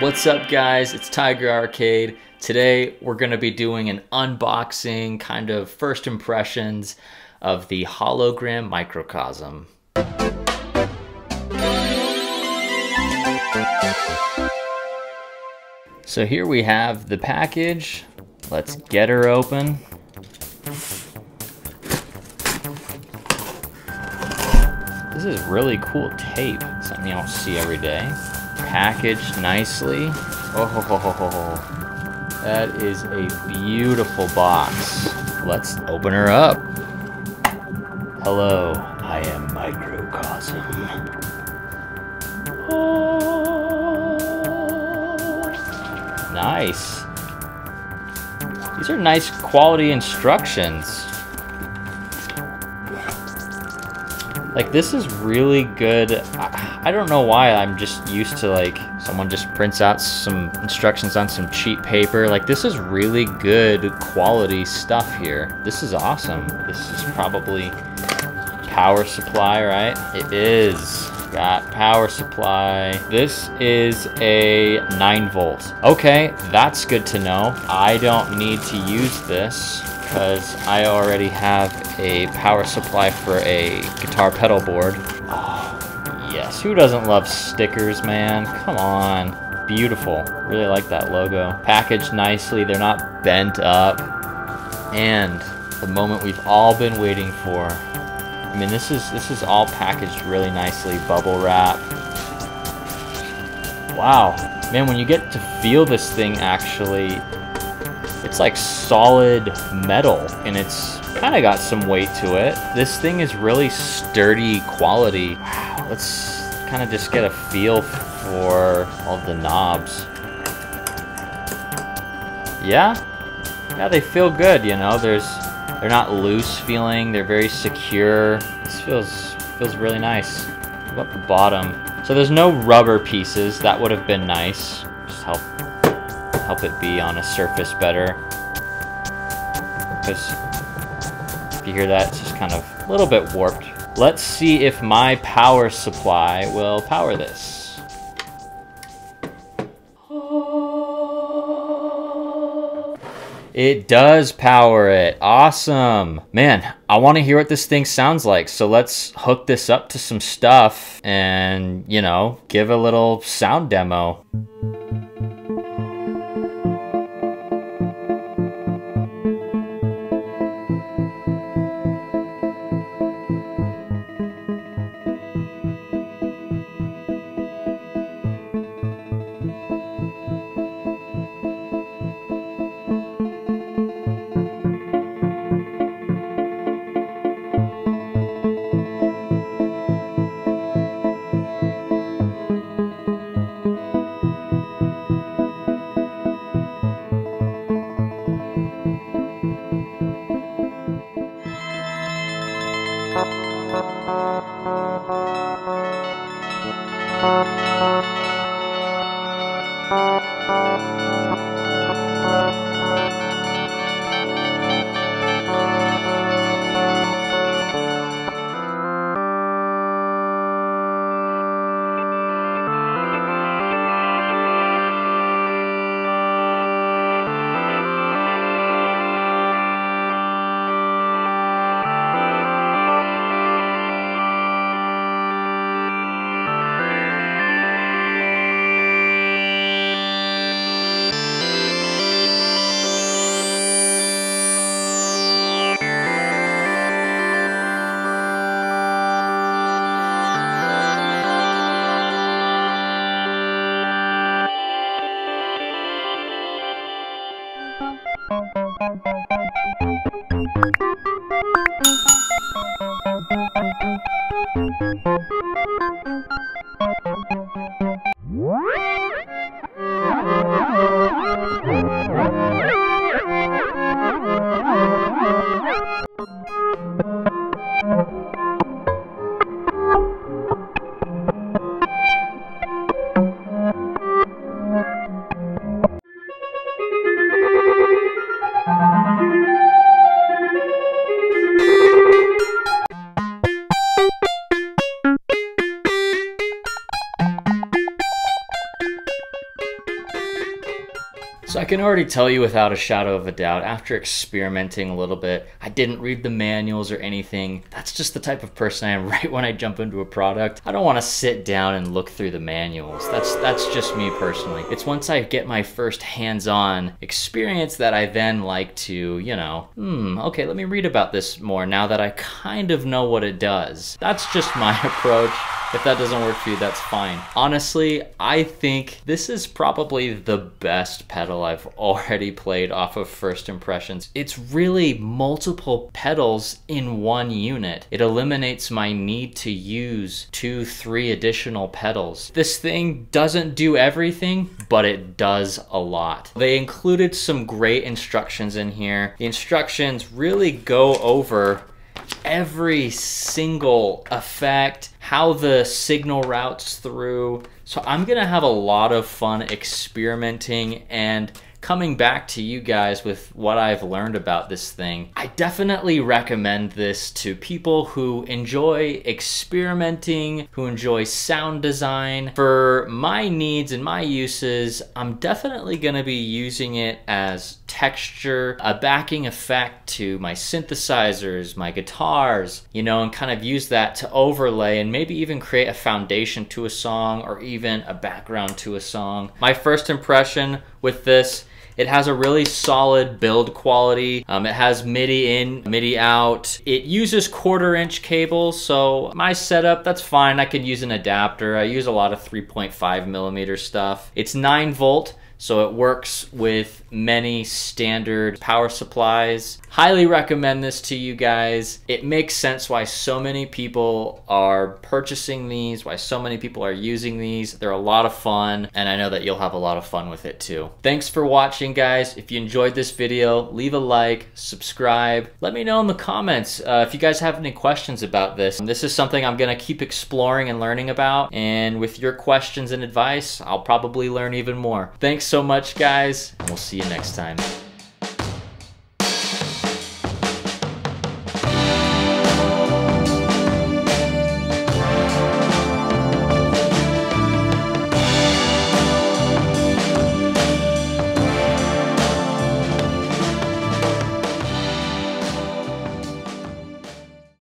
What's up guys, it's Tiger Arcade. Today we're to be doing an unboxing, kind of first impressions of the hologram microcosm. So here we have the package. Let's get her open. This is really cool tape, something you don't see every day packaged nicely. Oh, ho, ho, ho, ho. that is a beautiful box. Let's open her up. Hello, I am Microcosm. Nice. These are nice quality instructions. Like, this is really good. I, I, don't know why I'm just used to, like, someone just prints out some instructions on some cheap paper. Like, this is really good quality stuff here. This is awesome. This is probably power supply, right? It is. Got power supply. This is a 9 volt. Okay, that's good to know. I don't need to use this because I already have a power supply for a guitar pedal board. Oh, yes, who doesn't love stickers, man? Come on. Beautiful. Really like that logo. Packaged nicely, they're not bent up. And the moment we've all been waiting for. I mean, this is this is all packaged really nicely, bubble wrap. Wow. Man, when you get to feel this thing actually, it's like solid metal and it's kind of got some weight to it. This thing is really sturdy quality. Wow, let's kind of just get a feel for all the knobs. Yeah, yeah, they feel good, you know, there's, they're not loose feeling, they're very secure. This feels, feels really nice. What about the bottom? So there's no rubber pieces, that would have been nice. Just help help it be on a surface better. Because if you hear that, it's just kind of a little bit warped. Let's see if my power supply will power this. It does power it. Awesome. Man, I want to hear what this thing sounds like. So let's hook this up to some stuff and, you know, give a little sound demo. Thank you. Thank you. So I can already tell you without a shadow of a doubt, after experimenting a little bit, I didn't read the manuals or anything. That's just the type of person I am right when I jump into a product. I don't want to sit down and look through the manuals. That's that's just me personally. It's once I get my first hands-on experience that I then like to, you know, hmm, okay, let me read about this more now that I kind of know what it does. That's just my approach. If that doesn't work for you, that's fine. Honestly, I think this is probably the best pedal I've already played off of First Impressions. It's really multiple pedals in one unit. It eliminates my need to use two, three additional pedals. This thing doesn't do everything, but it does a lot. They included some great instructions in here. The instructions really go over every single effect, how the signal routes through. So I'm gonna have a lot of fun experimenting and coming back to you guys with what I've learned about this thing. I definitely recommend this to people who enjoy experimenting, who enjoy sound design. For my needs and my uses, I'm definitely going to be using it as texture, a backing effect to my synthesizers, my guitars, you know, and kind of use that to overlay and maybe even create a foundation to a song or even a background to a song. My first impression with this it has a really solid build quality. Um, it has MIDI in, MIDI out. It uses quarter inch cables, so my setup, that's fine. I could use an adapter. I use a lot of 3.5 millimeter stuff. It's 9 volt, so it works with many standard power supplies. Highly recommend this to you guys. It makes sense why so many people are purchasing these, why so many people are using these. They're a lot of fun, and I know that you'll have a lot of fun with it too. Thanks for watching, guys. If you enjoyed this video, leave a like, subscribe. Let me know in the comments uh, if you guys have any questions about this. This is something I'm gonna keep exploring and learning about, and with your questions and advice, I'll probably learn even more. Thanks so much, guys, we'll see you next time.